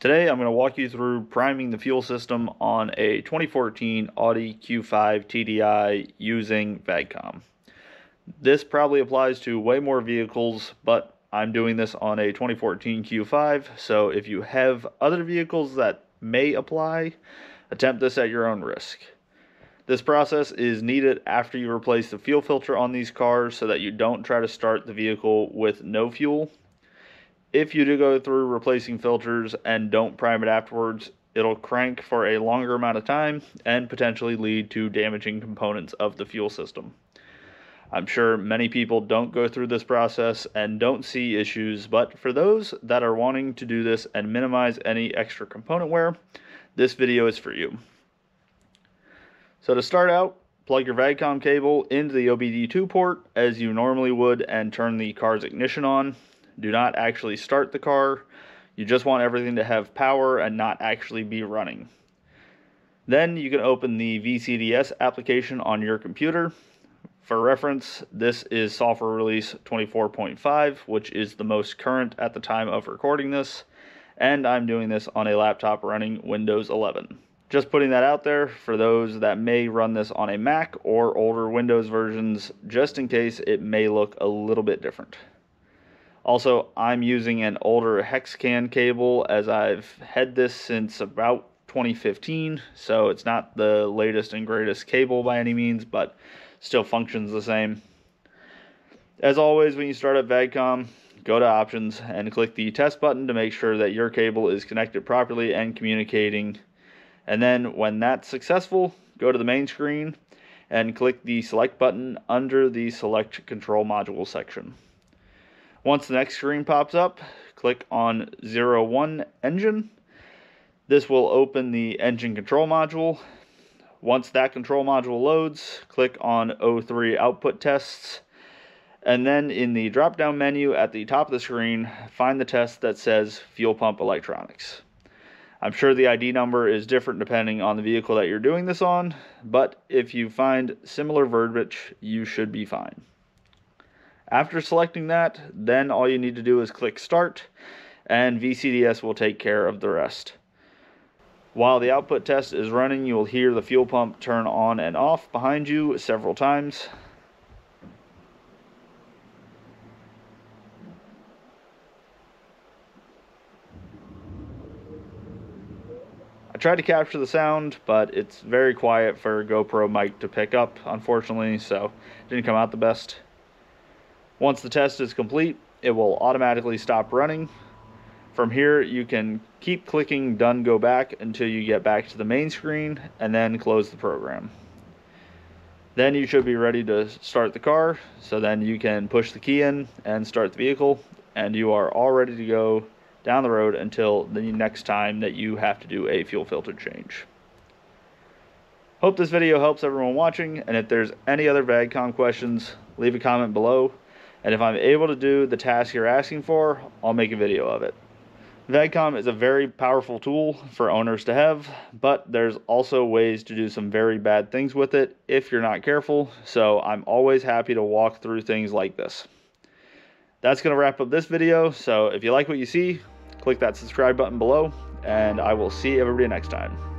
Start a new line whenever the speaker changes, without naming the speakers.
Today I'm going to walk you through priming the fuel system on a 2014 Audi Q5 TDI using VAGCOM. This probably applies to way more vehicles, but I'm doing this on a 2014 Q5, so if you have other vehicles that may apply, attempt this at your own risk. This process is needed after you replace the fuel filter on these cars so that you don't try to start the vehicle with no fuel if you do go through replacing filters and don't prime it afterwards, it'll crank for a longer amount of time and potentially lead to damaging components of the fuel system. I'm sure many people don't go through this process and don't see issues, but for those that are wanting to do this and minimize any extra component wear, this video is for you. So to start out, plug your VAGCOM cable into the OBD2 port as you normally would and turn the car's ignition on. Do not actually start the car. You just want everything to have power and not actually be running. Then you can open the VCDS application on your computer. For reference, this is software release 24.5, which is the most current at the time of recording this, and I'm doing this on a laptop running Windows 11. Just putting that out there for those that may run this on a Mac or older Windows versions, just in case it may look a little bit different. Also, I'm using an older HexCan cable as I've had this since about 2015, so it's not the latest and greatest cable by any means, but still functions the same. As always, when you start up VAGCOM, go to options and click the test button to make sure that your cable is connected properly and communicating. And then when that's successful, go to the main screen and click the select button under the select control module section. Once the next screen pops up, click on 01 engine. This will open the engine control module. Once that control module loads, click on 03 output tests. And then in the drop down menu at the top of the screen, find the test that says fuel pump electronics. I'm sure the ID number is different depending on the vehicle that you're doing this on, but if you find similar verbiage, you should be fine. After selecting that, then all you need to do is click start and VCDS will take care of the rest. While the output test is running, you will hear the fuel pump turn on and off behind you several times. I tried to capture the sound, but it's very quiet for GoPro mic to pick up, unfortunately, so it didn't come out the best. Once the test is complete, it will automatically stop running. From here, you can keep clicking done go back until you get back to the main screen and then close the program. Then you should be ready to start the car. So then you can push the key in and start the vehicle and you are all ready to go down the road until the next time that you have to do a fuel filter change. Hope this video helps everyone watching and if there's any other VAGCOM questions, leave a comment below and if I'm able to do the task you're asking for, I'll make a video of it. VAGCOM is a very powerful tool for owners to have, but there's also ways to do some very bad things with it if you're not careful, so I'm always happy to walk through things like this. That's going to wrap up this video, so if you like what you see, click that subscribe button below, and I will see everybody next time.